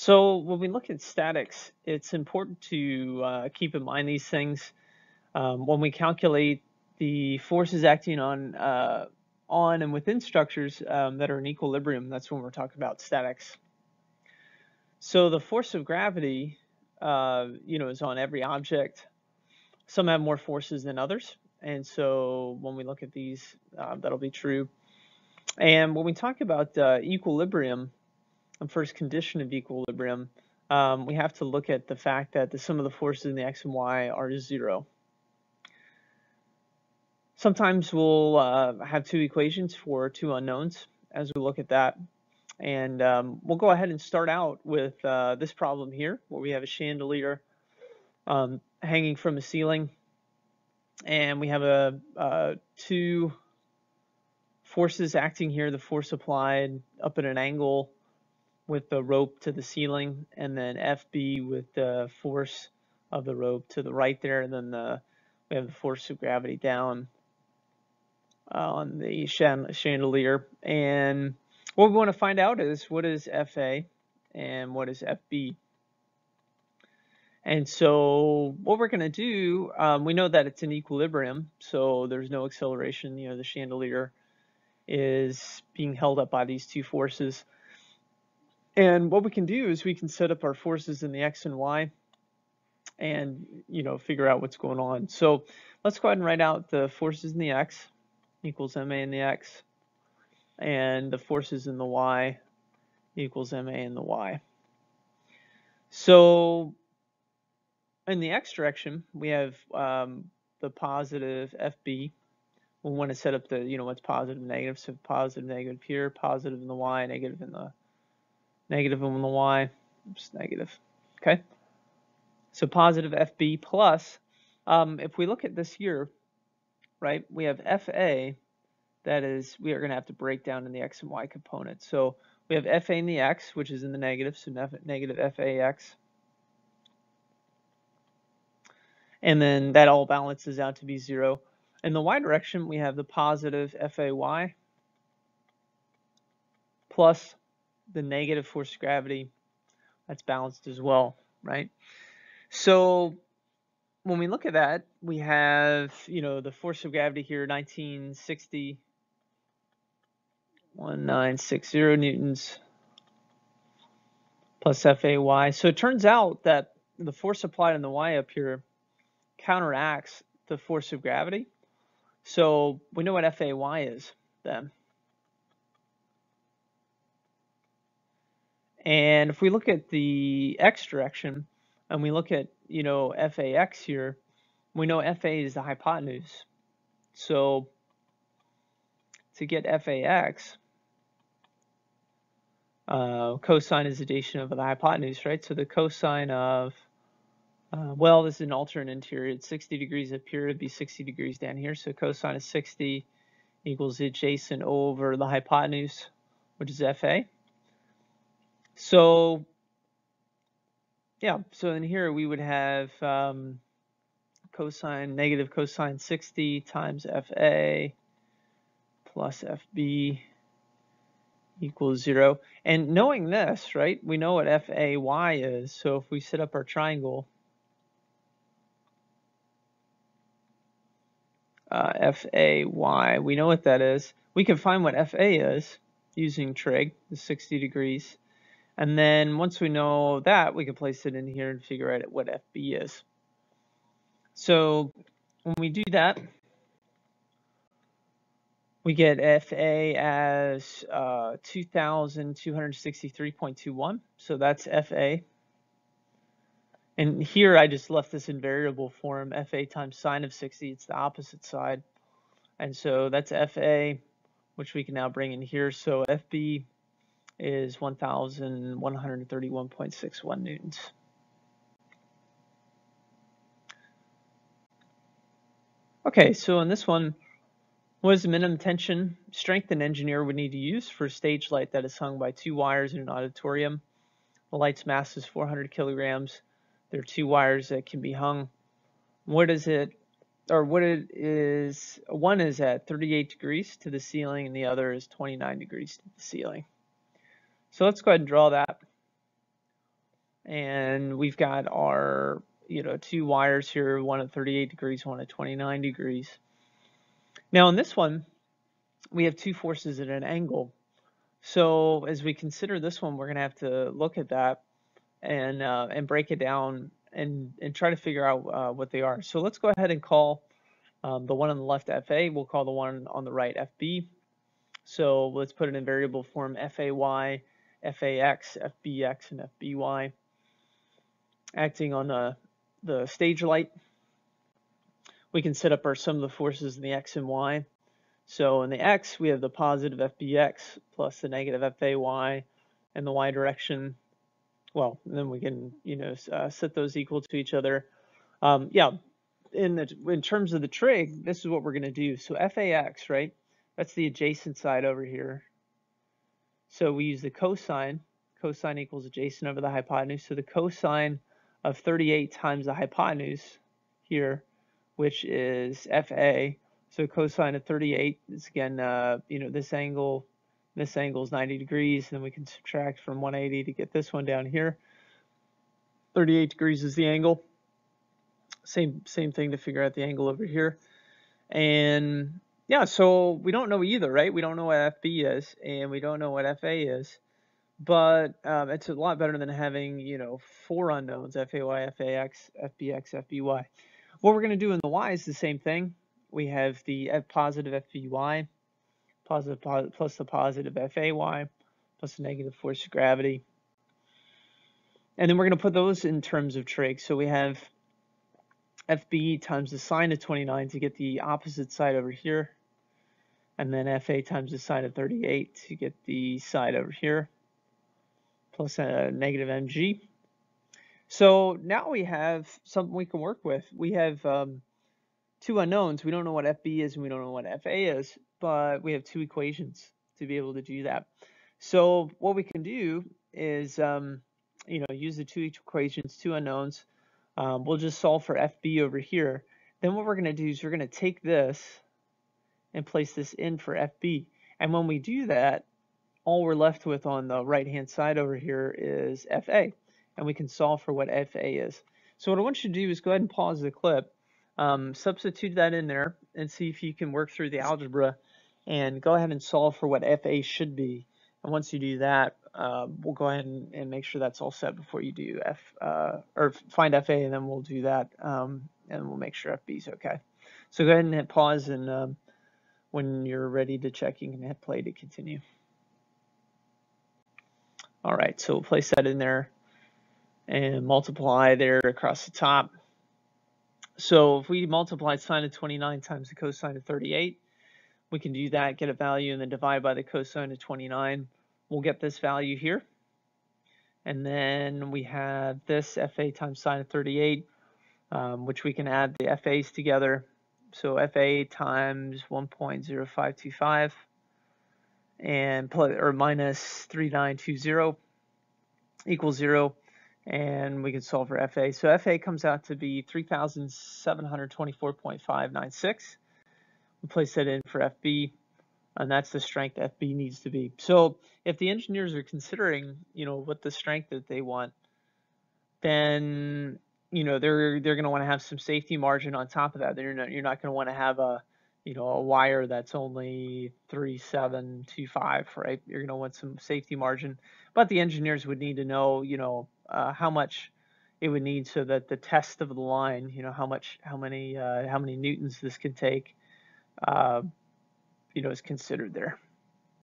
So when we look at statics, it's important to uh, keep in mind these things. Um, when we calculate the forces acting on uh, on and within structures um, that are in equilibrium, that's when we're talking about statics. So the force of gravity, uh, you know, is on every object. Some have more forces than others, and so when we look at these, uh, that'll be true. And when we talk about uh, equilibrium, first condition of equilibrium, um, we have to look at the fact that the sum of the forces in the x and y are zero. Sometimes we'll uh, have two equations for two unknowns as we look at that. And um, we'll go ahead and start out with uh, this problem here, where we have a chandelier um, hanging from a ceiling. And we have a, uh, two forces acting here, the force applied up at an angle with the rope to the ceiling, and then FB with the force of the rope to the right there, and then the we have the force of gravity down uh, on the chandelier. And what we want to find out is what is FA and what is FB. And so what we're going to do, um, we know that it's in equilibrium, so there's no acceleration. You know, the chandelier is being held up by these two forces. And what we can do is we can set up our forces in the x and y and, you know, figure out what's going on. So let's go ahead and write out the forces in the x equals ma in the x and the forces in the y equals ma in the y. So in the x direction, we have um, the positive FB. We want to set up the, you know, what's positive and negative. So positive, negative here, positive in the y, negative in the negative on the y, oops, negative. Okay, so positive FB plus, um, if we look at this here, right, we have FA, that is, we are going to have to break down in the x and y components. So we have FA in the x, which is in the negative, so negative FAX. And then that all balances out to be zero. In the y direction, we have the positive FAY plus the negative force of gravity, that's balanced as well, right? So when we look at that, we have, you know, the force of gravity here, 1960, 1960 newtons plus FAY. So it turns out that the force applied on the Y up here counteracts the force of gravity. So we know what FAY is then. And if we look at the x direction and we look at, you know, FAX here, we know FA is the hypotenuse. So to get FAX, uh, cosine is addition of the hypotenuse, right? So the cosine of, uh, well, this is an alternate interior. It's 60 degrees up here. It'd be 60 degrees down here. So cosine of 60 equals adjacent over the hypotenuse, which is FA. So yeah, so in here we would have um, cosine, negative cosine 60 times FA plus FB equals zero. And knowing this, right, we know what FAY is. So if we set up our triangle, uh, FAY, we know what that is. We can find what FA is using trig, the 60 degrees. And then once we know that, we can place it in here and figure out what FB is. So when we do that, we get FA as uh, 2,263.21. So that's FA. And here I just left this in variable form, FA times sine of 60. It's the opposite side. And so that's FA, which we can now bring in here. So FB is 1,131.61 newtons. Okay, so in this one, what is the minimum tension strength an engineer would need to use for a stage light that is hung by two wires in an auditorium? The light's mass is 400 kilograms. There are two wires that can be hung. What is it, or what it is, one is at 38 degrees to the ceiling and the other is 29 degrees to the ceiling. So let's go ahead and draw that. and we've got our you know two wires here, one at 38 degrees, one at 29 degrees. Now in this one, we have two forces at an angle. So as we consider this one, we're going to have to look at that and uh, and break it down and and try to figure out uh, what they are. So let's go ahead and call um, the one on the left FA. We'll call the one on the right FB. So let's put it in variable form FAY, FAX, FBX, and FBY. Acting on the the stage light, we can set up our sum of the forces in the X and Y. So in the X, we have the positive FBX plus the negative FAY and the Y direction. Well, then we can, you know, uh, set those equal to each other. Um, yeah, in the in terms of the trig, this is what we're going to do. So FAX, right? That's the adjacent side over here. So we use the cosine. Cosine equals adjacent over the hypotenuse. So the cosine of 38 times the hypotenuse here, which is FA. So cosine of 38 is again, uh, you know, this angle, this angle is 90 degrees. And then we can subtract from 180 to get this one down here. 38 degrees is the angle. Same, same thing to figure out the angle over here. And yeah, so we don't know either, right? We don't know what FB is and we don't know what FA is but um, it's a lot better than having you know four unknowns FAY, FAX, FBX, FBY. What we're going to do in the Y is the same thing. We have the F positive FBY positive, plus the positive FAY plus the negative force of gravity. And then we're going to put those in terms of trig. So we have FB times the sine of 29 to get the opposite side over here. And then FA times the sine of 38 to get the side over here plus a negative mg. So now we have something we can work with. We have um, two unknowns. We don't know what FB is and we don't know what FA is, but we have two equations to be able to do that. So what we can do is, um, you know, use the two equations, two unknowns. Um, we'll just solve for FB over here. Then what we're going to do is we're going to take this and place this in for FB. And when we do that, all we're left with on the right hand side over here is FA and we can solve for what FA is. So what I want you to do is go ahead and pause the clip, um, substitute that in there and see if you can work through the algebra and go ahead and solve for what FA should be. And once you do that, uh, we'll go ahead and, and, make sure that's all set before you do F uh, or find FA and then we'll do that um, and we'll make sure FB is okay. So go ahead and hit pause and um, when you're ready to check, you can hit play to continue. All right, so we'll place that in there and multiply there across the top. So if we multiply sine of 29 times the cosine of 38, we can do that, get a value, and then divide by the cosine of 29. We'll get this value here. And then we have this FA times sine of 38, um, which we can add the FAs together. So FA times 1.0525 and plus or minus 3920 equals zero and we can solve for FA. So FA comes out to be 3,724.596. We place that in for FB and that's the strength FB needs to be. So if the engineers are considering, you know, what the strength that they want, then you know they're they're going to want to have some safety margin on top of that. They're not, you're not going to want to have a you know, a wire that's only 3725, right? You're going to want some safety margin. But the engineers would need to know, you know, uh, how much it would need so that the test of the line, you know, how much, how many, uh, how many newtons this can take, uh, you know, is considered there.